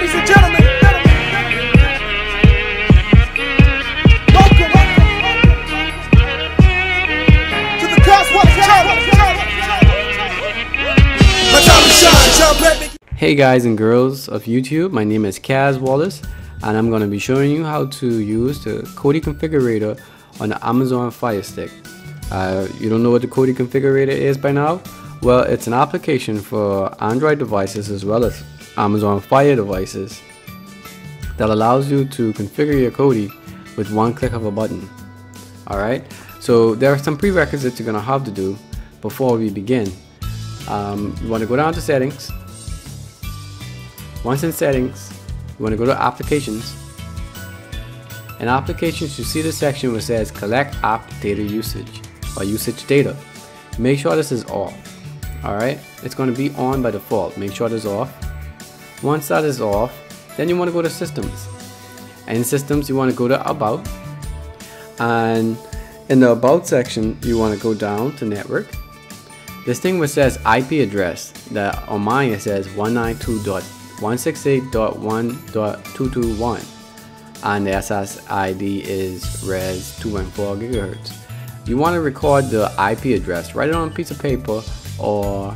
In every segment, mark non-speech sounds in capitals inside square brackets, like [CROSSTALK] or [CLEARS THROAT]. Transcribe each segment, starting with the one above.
Ladies and gentlemen. Hey guys and girls of YouTube, my name is Caz Wallace and I'm going to be showing you how to use the Kodi configurator on the Amazon Fire Stick. Uh, you don't know what the Kodi configurator is by now? Well, it's an application for Android devices as well as Amazon Fire devices that allows you to configure your Kodi with one click of a button. Alright, so there are some prerequisites you're going to have to do before we begin. Um, you want to go down to settings once in settings, you want to go to applications. In applications, you see the section which says collect app data usage or usage data. Make sure this is off. Alright, it's going to be on by default. Make sure it is off. Once that is off, then you want to go to systems. And in systems, you want to go to about. And in the about section, you want to go down to network. This thing which says IP address, that on mine it says 192.168.1.221. and the SSID is res 2.4 gigahertz. You want to record the IP address, write it on a piece of paper or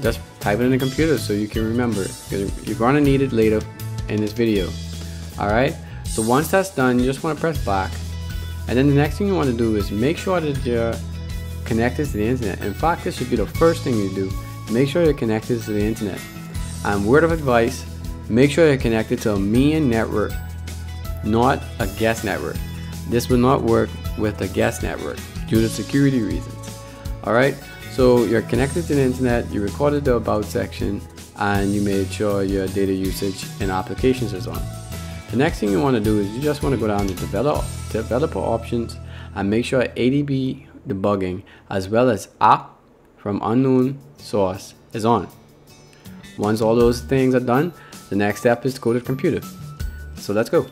just type it in the computer so you can remember. You're going to need it later in this video. Alright, so once that's done, you just want to press back. And then the next thing you want to do is make sure that you're connected to the internet. In fact, this should be the first thing you do. Make sure you're connected to the internet. And word of advice, make sure you're connected to a main network, not a guest network. This will not work with a guest network due to security reasons. Alright, so you're connected to the internet, you recorded the about section, and you made sure your data usage and applications is on. The next thing you want to do is you just want to go down to develop, developer options and make sure ADB debugging as well as app from unknown source is on. Once all those things are done, the next step is to go to the computer. So let's go.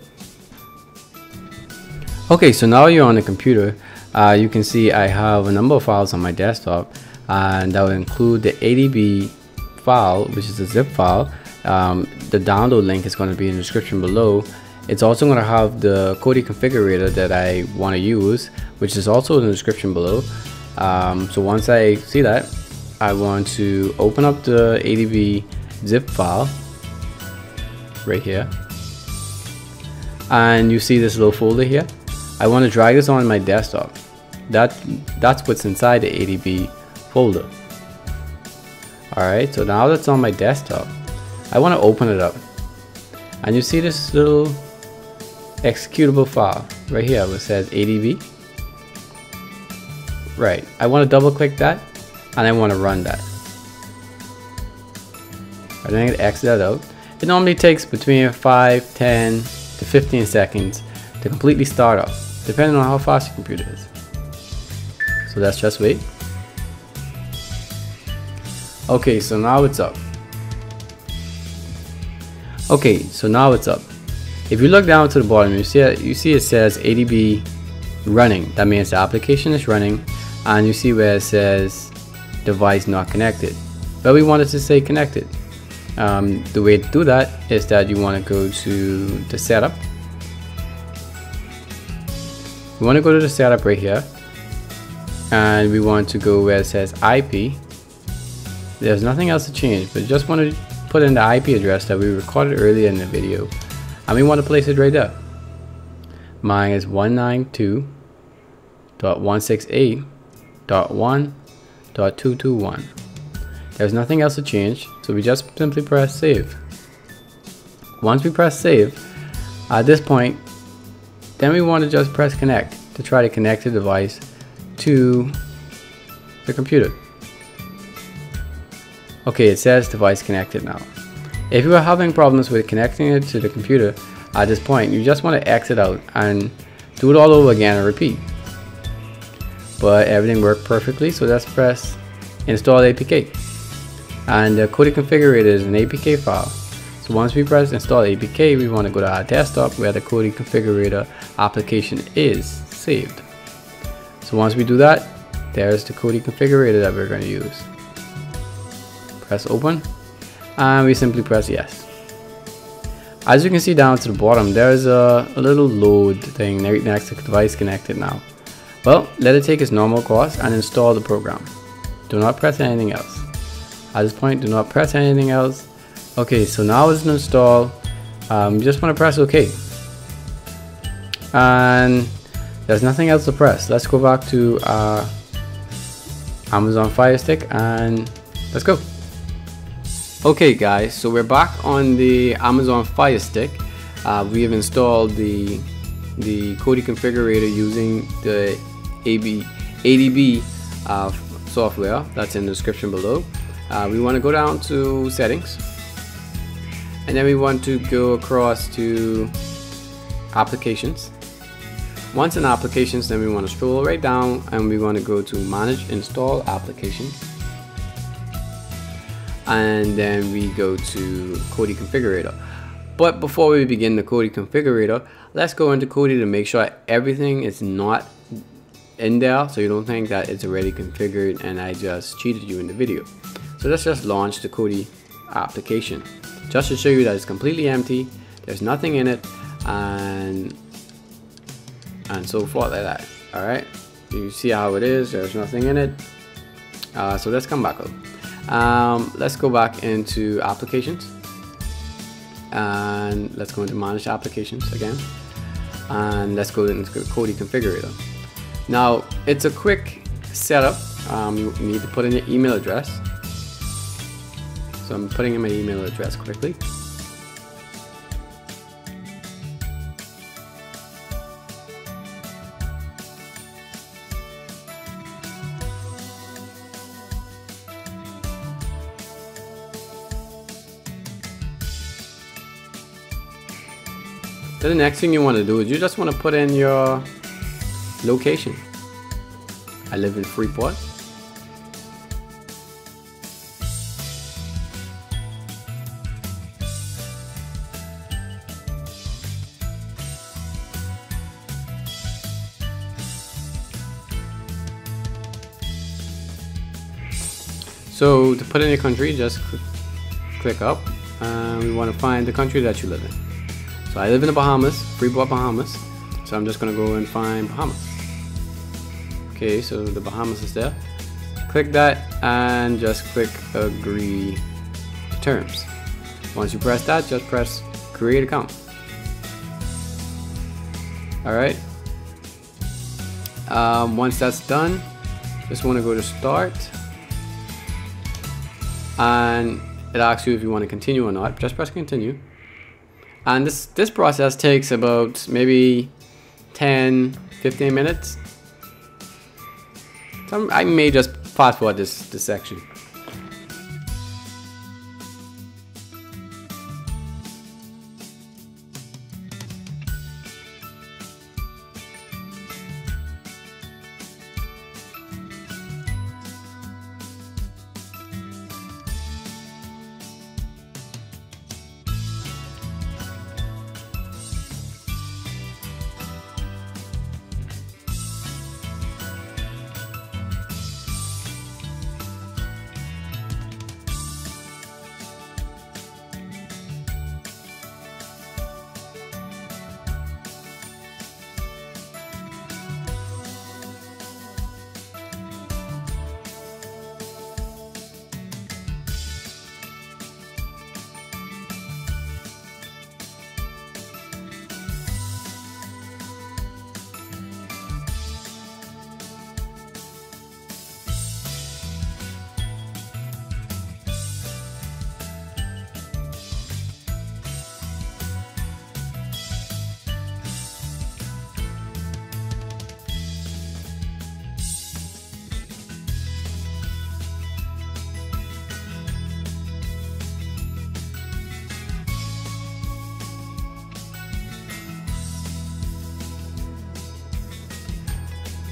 Okay, so now you're on the computer. Uh, you can see I have a number of files on my desktop and that will include the ADB file, which is a zip file. Um, the download link is going to be in the description below. It's also going to have the Kodi configurator that I want to use, which is also in the description below. Um, so once I see that, I want to open up the ADB zip file right here and you see this little folder here I want to drag this on my desktop that that's what's inside the ADB folder alright so now that's on my desktop I want to open it up and you see this little executable file right here which says ADB right I want to double click that and I want to run that. I'm going to exit that out. It normally takes between 5, 10 to 15 seconds to completely start up, depending on how fast your computer is. So let's just wait. Okay, so now it's up. Okay, so now it's up. If you look down to the bottom, you see it, you see it says ADB running. That means the application is running, and you see where it says device not connected but we wanted to say connected um, the way to do that is that you want to go to the setup we want to go to the setup right here and we want to go where it says IP there's nothing else to change but just want to put in the IP address that we recorded earlier in the video and we want to place it right there mine is 192.168.1.221. There's nothing else to change, so we just simply press save. Once we press save, at this point, then we want to just press connect to try to connect the device to the computer. Okay, it says device connected now. If you are having problems with connecting it to the computer at this point, you just want to exit out and do it all over again and repeat. But everything worked perfectly so let's press install APK and the Kodi configurator is an APK file. So once we press install APK we want to go to our desktop where the Kodi configurator application is saved. So once we do that there's the Kodi configurator that we're going to use press open and we simply press yes. As you can see down to the bottom there's a, a little load thing next to device connected now. Well let it take its normal course and install the program. Do not press anything else. At this point do not press anything else. Okay so now it's installed um, you just want to press ok and there's nothing else to press. Let's go back to uh, Amazon Fire Stick and let's go okay guys so we're back on the Amazon Fire Stick. Uh, we have installed the the Kodi configurator using the AB, ADB uh, software that's in the description below. Uh, we want to go down to settings and then we want to go across to applications. Once in applications then we want to scroll right down and we want to go to manage install applications and then we go to Kodi configurator. But before we begin the Kodi configurator let's go into Kodi to make sure everything is not in there so you don't think that it's already configured and I just cheated you in the video. So let's just launch the Kodi application. Just to show you that it's completely empty there's nothing in it and and so forth like that. All right? You see how it is there's nothing in it. Uh, so let's come back up um, let's go back into applications. And let's go into manage applications again. And let's go into Kodi configurator now it's a quick setup. Um, you need to put in your email address. So I'm putting in my email address quickly Then the next thing you want to do is you just want to put in your location. I live in Freeport. So to put in your country, just click up. and we want to find the country that you live in. So I live in the Bahamas, Freeport, Bahamas. So I'm just gonna go and find Bahamas. Okay, so the Bahamas is there. Click that and just click agree to terms. Once you press that, just press create account. All right. Um, once that's done, just want to go to start and it asks you if you want to continue or not. Just press continue Uh, and this this process takes about maybe 10 15 minutes. So I may just fast forward this this section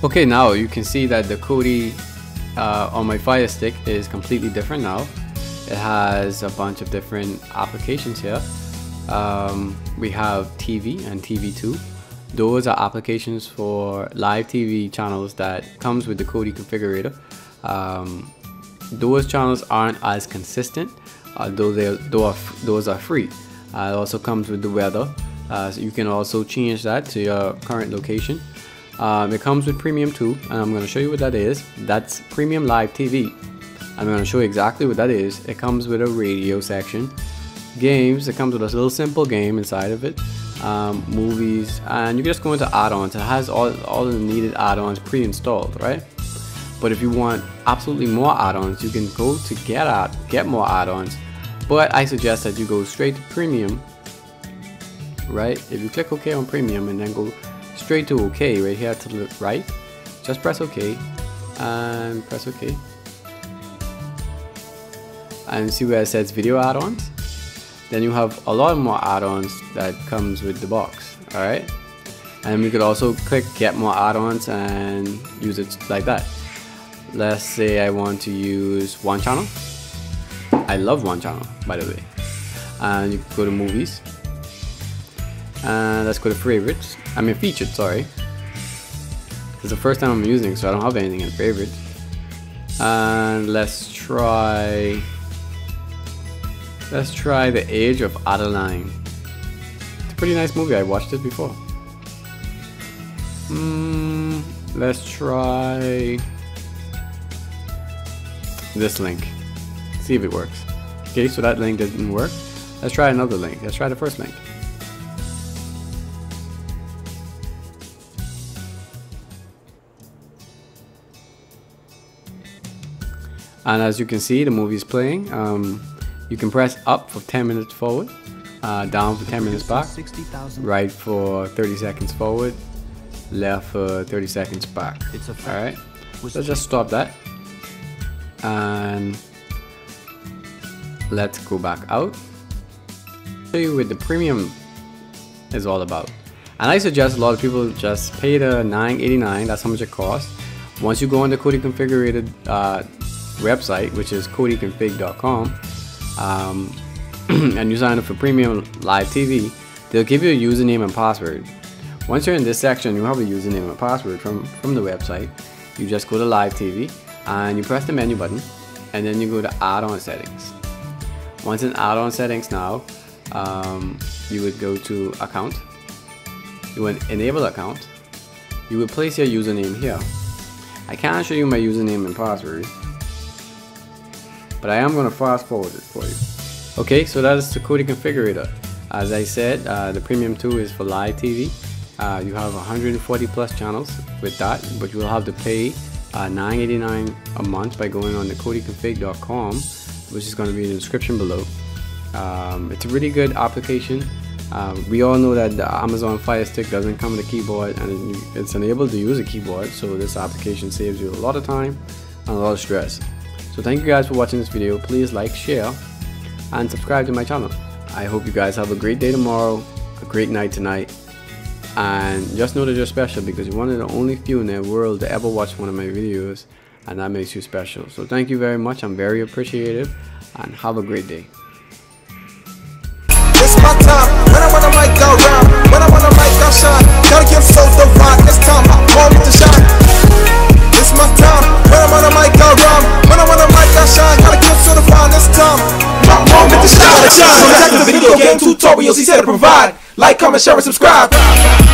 Okay, now you can see that the Kodi uh, on my Fire Stick is completely different now. It has a bunch of different applications here. Um, we have TV and TV2. Those are applications for live TV channels that comes with the Kodi configurator. Um, those channels aren't as consistent, although they those are, those are free. Uh, it also comes with the weather. Uh, so you can also change that to your current location. Um, it comes with premium too, and I'm going to show you what that is. That's premium live TV. I'm going to show you exactly what that is. It comes with a radio section, games. It comes with a little simple game inside of it, um, movies, and you can just go into add-ons. It has all all the needed add-ons pre-installed, right? But if you want absolutely more add-ons, you can go to get out, get more add-ons. But I suggest that you go straight to premium, right? If you click OK on premium and then go straight to OK right here to the right, just press OK and press OK. And see where it says video add-ons? Then you have a lot more add-ons that comes with the box, alright? And we could also click get more add-ons and use it like that let's say I want to use one channel I love one channel by the way and you go to movies and let's go to favorites I mean featured sorry it's the first time I'm using so I don't have anything in favorites and let's try let's try the age of Adaline. it's a pretty nice movie I watched it before mm, let's try this link. See if it works. Okay, so that link didn't work. Let's try another link. Let's try the first link. And as you can see, the movie is playing. Um, you can press up for 10 minutes forward, uh, down for 10 minutes back, right for 30 seconds forward, left for 30 seconds back. Alright, let's just stop that. And let's go back out. Show you what the premium is all about. And I suggest a lot of people just pay the 9.89 that's how much it costs. Once you go on the Kodi configurated uh, website which is kodiconfig.com um, [CLEARS THROAT] and you sign up for premium live TV they'll give you a username and password. Once you're in this section you have a username and password from from the website. You just go to live TV and you press the menu button and then you go to add-on settings. Once in add-on settings now um, you would go to account. You would enable account. You would place your username here. I can't show you my username and password but I am going to fast forward it for you. Okay so that is the Kodi configurator. As I said uh, the premium 2 is for live TV uh, you have 140 plus channels with that but you will have to pay uh, $9.89 a month by going on to kodiconfig.com which is going to be in the description below. Um, it's a really good application. Uh, we all know that the Amazon Fire Stick doesn't come with a keyboard and it's unable to use a keyboard so this application saves you a lot of time and a lot of stress so thank you guys for watching this video. Please like share and subscribe to my channel. I hope you guys have a great day tomorrow a great night tonight. And just know that you're special because you're one of the only few in the world to ever watch one of my videos and that makes you special. So thank you very much. I'm very appreciative and have a great day. It's my time. When I wanna make go round when I wanna make go shine gotta give souls the rock it's time. I shine. It's my time. When I wanna make go shine. Gotta give souls the rock it's time my moment to shine. So check the video game tutorials he said to provide. Like comment share and subscribe